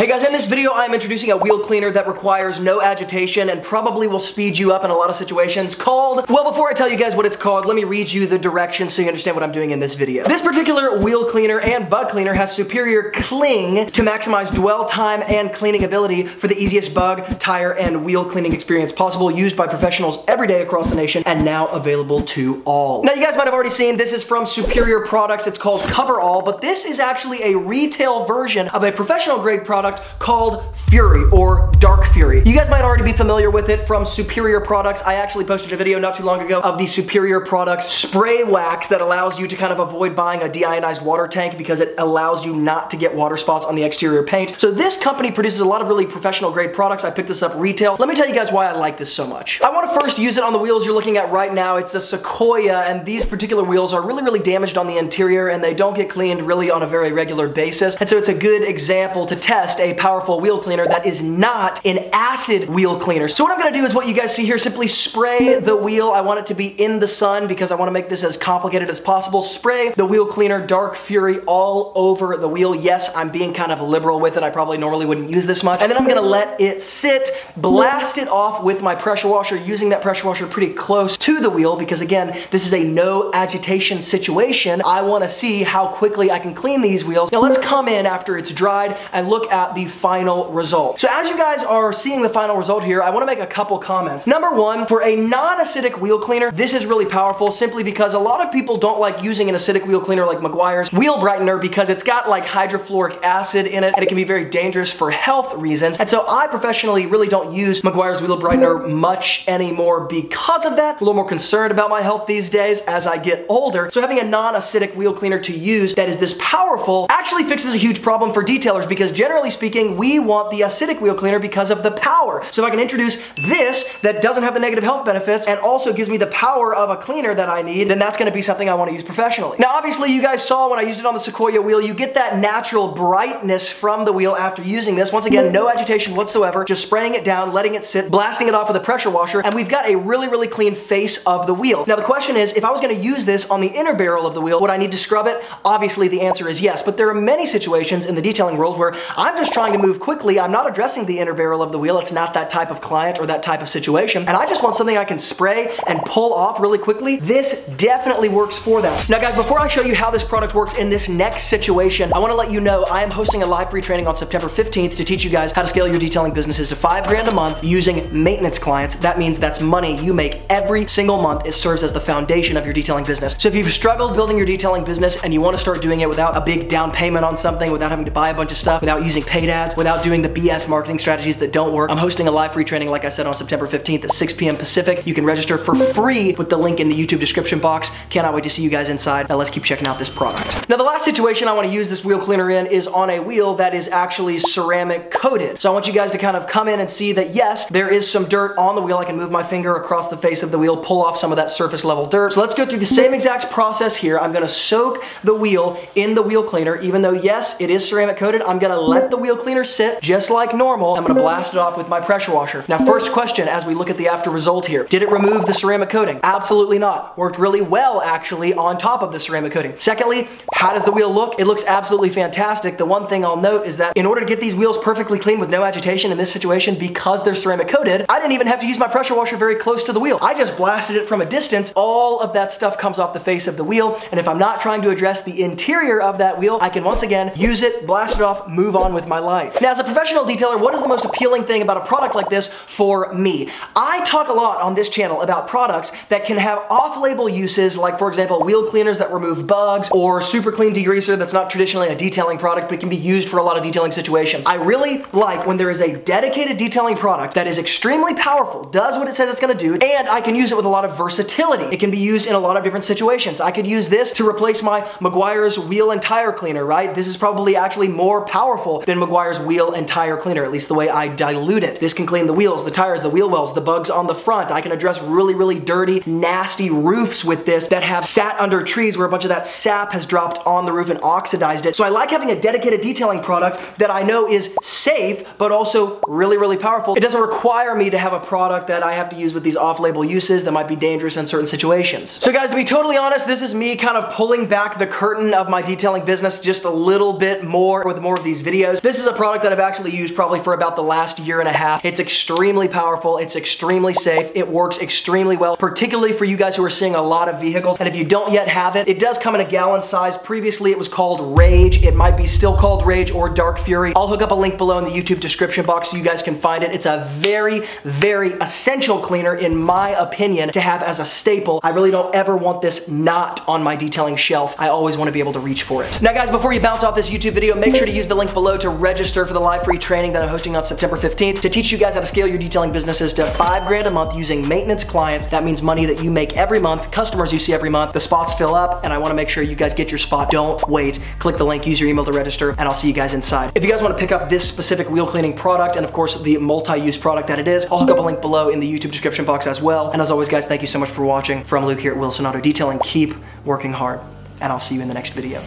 Hey guys, in this video I'm introducing a wheel cleaner that requires no agitation and probably will speed you up in a lot of situations called, well before I tell you guys what it's called, let me read you the directions so you understand what I'm doing in this video. This particular wheel cleaner and bug cleaner has superior cling to maximize dwell time and cleaning ability for the easiest bug, tire, and wheel cleaning experience possible used by professionals every day across the nation and now available to all. Now you guys might have already seen this is from Superior Products, it's called Coverall, but this is actually a retail version of a professional grade product product called Fury or Dark Fury. You guys might already be familiar with it from Superior Products. I actually posted a video not too long ago of the Superior Products spray wax that allows you to kind of avoid buying a deionized water tank because it allows you not to get water spots on the exterior paint. So this company produces a lot of really professional grade products. I picked this up retail. Let me tell you guys why I like this so much. I want to first use it on the wheels you're looking at right now. It's a Sequoia and these particular wheels are really, really damaged on the interior and they don't get cleaned really on a very regular basis. And so it's a good example to test a powerful wheel cleaner that is not an acid wheel cleaner. So what I'm gonna do is what you guys see here, simply spray the wheel. I want it to be in the sun because I wanna make this as complicated as possible. Spray the wheel cleaner Dark Fury all over the wheel. Yes, I'm being kind of liberal with it. I probably normally wouldn't use this much. And then I'm gonna let it sit, blast it off with my pressure washer, using that pressure washer pretty close to the wheel because again, this is a no agitation situation. I wanna see how quickly I can clean these wheels. Now let's come in after it's dried and look at the final result. So as you guys are seeing the final result here, I wanna make a couple comments. Number one, for a non-acidic wheel cleaner, this is really powerful simply because a lot of people don't like using an acidic wheel cleaner like Meguiar's wheel brightener because it's got like hydrofluoric acid in it and it can be very dangerous for health reasons. And so I professionally really don't use Meguiar's wheel brightener much anymore because of that. a little more concerned about my health these days as I get older. So having a non-acidic wheel cleaner to use that is this powerful actually fixes a huge problem for detailers because generally speaking, we want the acidic wheel cleaner because of the power. So if I can introduce this that doesn't have the negative health benefits and also gives me the power of a cleaner that I need, then that's gonna be something I wanna use professionally. Now obviously you guys saw when I used it on the Sequoia wheel, you get that natural brightness from the wheel after using this. Once again, no agitation whatsoever, just spraying it down, letting it sit, blasting it off with a pressure washer, and we've got a really, really clean face of the wheel. Now the question is, if I was gonna use this on the inner barrel of the wheel, would I need to scrub it? Obviously the answer is yes, but there are many situations in the detailing world where I'm trying to move quickly. I'm not addressing the inner barrel of the wheel. It's not that type of client or that type of situation. And I just want something I can spray and pull off really quickly. This definitely works for that. Now guys, before I show you how this product works in this next situation, I wanna let you know I am hosting a live free training on September 15th to teach you guys how to scale your detailing businesses to five grand a month using maintenance clients. That means that's money you make every single month. It serves as the foundation of your detailing business. So if you've struggled building your detailing business and you wanna start doing it without a big down payment on something, without having to buy a bunch of stuff, without using paid ads, without doing the BS marketing strategies that don't work, I'm hosting a live free training, like I said, on September 15th at 6 p.m. Pacific. You can register for free with the link in the YouTube description box. Cannot wait to see you guys inside. Now let's keep checking out this product. Now the last situation I wanna use this wheel cleaner in is on a wheel that is actually ceramic coated. So I want you guys to kind of come in and see that yes, there is some dirt on the wheel. I can move my finger across the face of the wheel, pull off some of that surface level dirt. So let's go through the same exact process here. I'm gonna soak the wheel in the wheel cleaner, even though yes, it is ceramic coated, I'm gonna let the wheel cleaner sit just like normal. I'm gonna blast it off with my pressure washer. Now first question as we look at the after result here. Did it remove the ceramic coating? Absolutely not. Worked really well actually on top of the ceramic coating. Secondly, how does the wheel look? It looks absolutely fantastic. The one thing I'll note is that in order to get these wheels perfectly clean with no agitation in this situation because they're ceramic coated, I didn't even have to use my pressure washer very close to the wheel. I just blasted it from a distance. All of that stuff comes off the face of the wheel and if I'm not trying to address the interior of that wheel, I can once again use it, blast it off, move on with my life. Now as a professional detailer, what is the most appealing thing about a product like this for me? I talk a lot on this channel about products that can have off-label uses like for example wheel cleaners that remove bugs or super clean degreaser that's not traditionally a detailing product but can be used for a lot of detailing situations. I really like when there is a dedicated detailing product that is extremely powerful, does what it says it's gonna do, and I can use it with a lot of versatility. It can be used in a lot of different situations. I could use this to replace my Meguiar's wheel and tire cleaner, right? This is probably actually more powerful than Meguiar's wheel and tire cleaner, at least the way I dilute it. This can clean the wheels, the tires, the wheel wells, the bugs on the front. I can address really, really dirty, nasty roofs with this that have sat under trees where a bunch of that sap has dropped on the roof and oxidized it. So I like having a dedicated detailing product that I know is safe, but also really, really powerful. It doesn't require me to have a product that I have to use with these off-label uses that might be dangerous in certain situations. So guys, to be totally honest, this is me kind of pulling back the curtain of my detailing business just a little bit more with more of these videos. This is a product that I've actually used probably for about the last year and a half. It's extremely powerful. It's extremely safe. It works extremely well, particularly for you guys who are seeing a lot of vehicles. And if you don't yet have it, it does come in a gallon size. Previously, it was called Rage. It might be still called Rage or Dark Fury. I'll hook up a link below in the YouTube description box so you guys can find it. It's a very, very essential cleaner in my opinion to have as a staple. I really don't ever want this not on my detailing shelf. I always want to be able to reach for it. Now guys, before you bounce off this YouTube video, make sure to use the link below register for the live free training that I'm hosting on September 15th to teach you guys how to scale your detailing businesses to five grand a month using maintenance clients. That means money that you make every month, customers you see every month. The spots fill up and I wanna make sure you guys get your spot. Don't wait. Click the link, use your email to register, and I'll see you guys inside. If you guys wanna pick up this specific wheel cleaning product and of course the multi-use product that it is, I'll hook up a link below in the YouTube description box as well. And as always guys, thank you so much for watching. From Luke here at Wilson Auto Detailing, keep working hard and I'll see you in the next video.